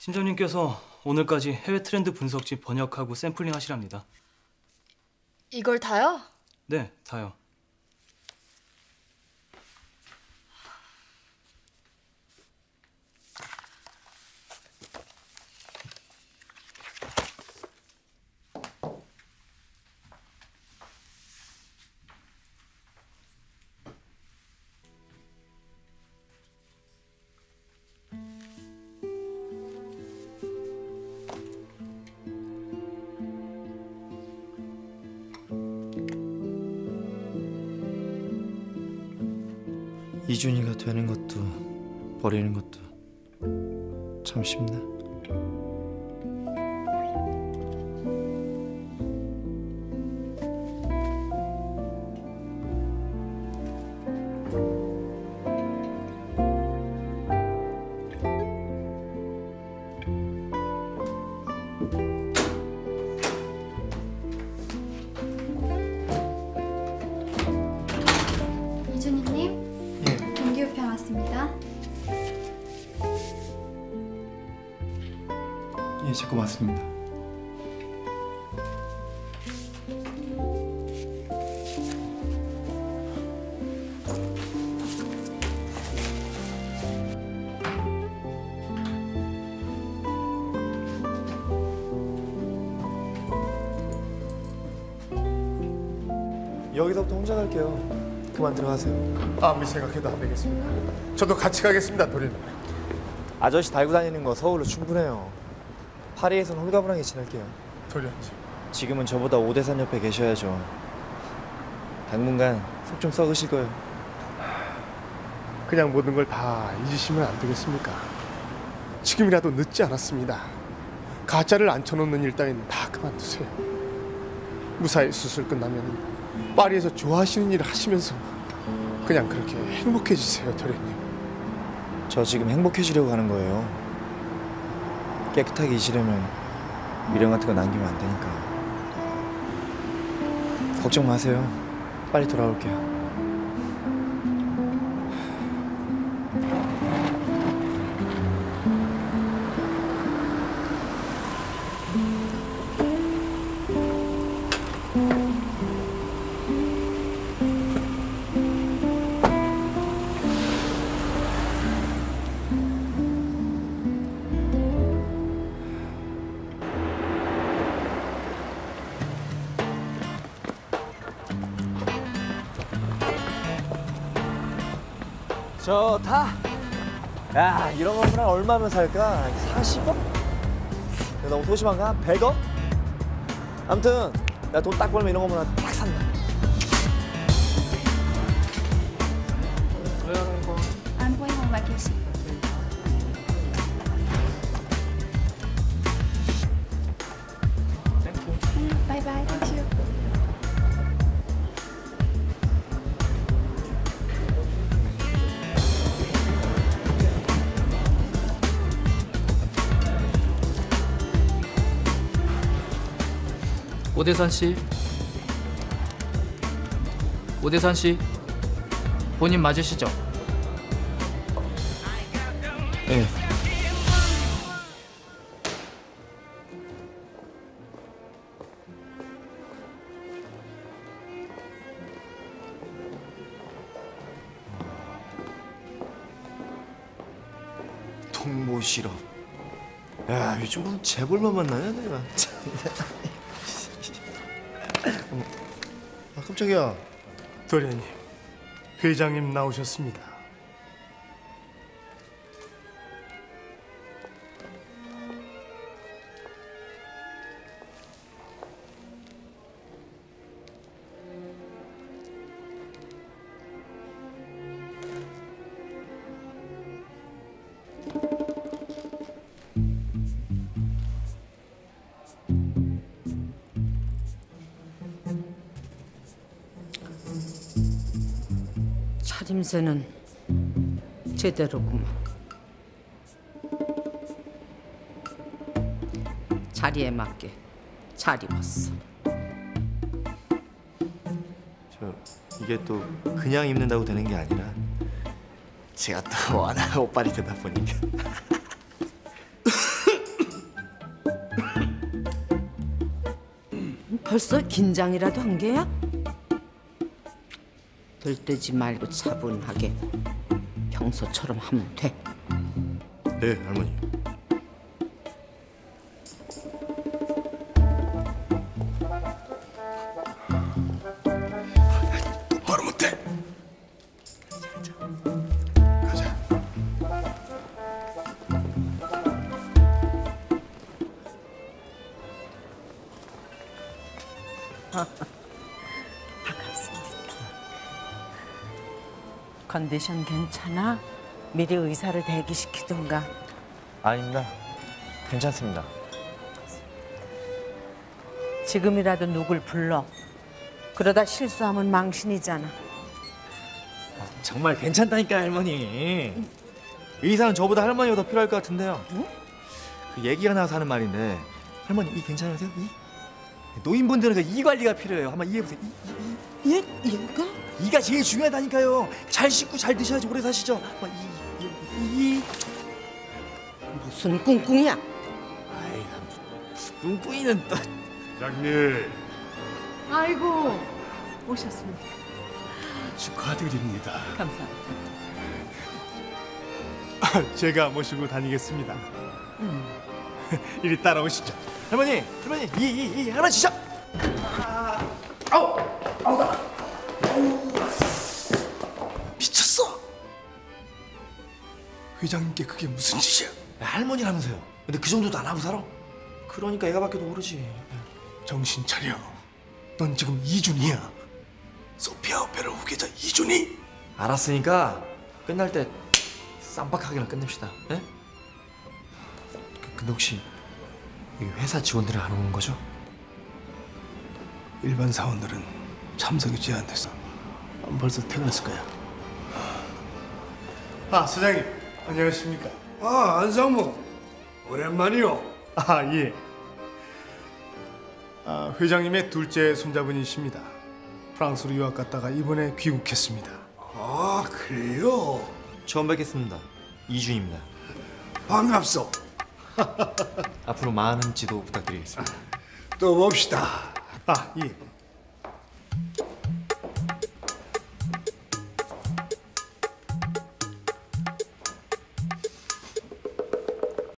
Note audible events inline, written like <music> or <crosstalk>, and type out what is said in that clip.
팀장님께서 오늘까지 해외 트렌드 분석지 번역하고 샘플링 하시랍니다. 이걸 다요? 네, 다요. 이준이가 되는 것도 버리는 것도 참 쉽네. 예, 제거 맞습니다. 여기서부터 혼자 갈게요. 그만 들어가세요. 아무리 생각해도 안 되겠습니다. 저도 같이 가겠습니다, 도련님. 아저씨 달고 다니는 거 서울로 충분해요. 파리에선 홀가분하게 지낼게요. 도련님. 지금은 저보다 오대산 옆에 계셔야죠. 당분간 속 좀 썩으실 거예요. 그냥 모든 걸 다 잊으시면 안 되겠습니까? 지금이라도 늦지 않았습니다. 가짜를 앉혀놓는 일 따윈 다 그만두세요. 무사히 수술 끝나면 파리에서 좋아하시는 일을 하시면서 그냥 그렇게 행복해지세요, 도련님. 저 지금 행복해지려고 하는 거예요. 깨끗하게 잊으려면 미련 같은 거 남기면 안 되니까. 걱정 마세요. 빨리 돌아올게요. 좋다. 야, 이런 거면 얼마면 살까? 40억? 너무 소심한가? 100억? 아무튼 나 돈 딱 벌면 이런 거면 딱 산다. I'm going on vacation. Mm, Bye bye. Thank you. 오대산 씨, 오대산 씨, 본인 맞으시죠? 예. 통모 실업. 야, 요즘 무슨 재벌만 만나냐, 내가. 아, 깜짝이야. 도련님, 회장님 나오셨습니다. 차림새는 제대로구만. 자리에 맞게 잘 입었어. 저 이게 또 그냥 입는다고 되는 게 아니라 제가 또 <laughs> 워낙 옷빨이 되다 보니까 <laughs> 벌써 긴장이라도 한 게야? 들뜨지 말고 차분하게 평소처럼 하면 돼. 네 할머니. 바로 못해. 가자. <laughs> 컨디션 괜찮아? 미리 의사를 대기시키던가. 아닙니다. 괜찮습니다. 지금이라도 누굴 불러. 그러다 실수하면 망신이잖아. 정말 괜찮다니까 할머니. 의사는 저보다 할머니가 더 필요할 것 같은데요. 그 얘기가 나와서 하는 말인데 할머니 이 괜찮으세요? 이? 노인분들은 그이 관리가 필요해요. 한번 이해해 보세요. 이, 얘, 얘가? 이, 이가 제일 중요하다니까요. 잘 씻고 잘 드셔야지 오래 사시죠. 한번 이, 이, 이. 무슨 꿍꿍이야? 아이, 꿍꿍이는 또. 장님 아이고, 오셨습니까? 축하드립니다. 감사합니다. <laughs> 제가 모시고 다니겠습니다. <laughs> 이리 따라오시죠. 할머니, 할머니, 이, 이, 이 할머니 진짜. 회장님께 그게 무슨 짓이야? 할머니라면서요. 근데 그 정도도 안 하고 살아? 그러니까 애가 밖에 모르지. 정신 차려. 넌 지금 이준이야. 소피아 오페라 후계자 이준이. 알았으니까 끝날 때 쌈박하게나 끝냅시다. 예? 그, 근데 혹시 회사 직원들은 안 오는 거죠? 일반 사원들은 참석이 제한돼서 벌써 퇴근했을 거야. 아 사장님 안녕하십니까? 아 안상무 오랜만이요. 아 예. 아 회장님의 둘째 손자분이십니다. 프랑스로 유학 갔다가 이번에 귀국했습니다. 아 그래요. 처음 뵙겠습니다. 이준입니다. 반갑소. <laughs> 앞으로 많은 지도 부탁드리겠습니다. 또 봅시다. 아 예.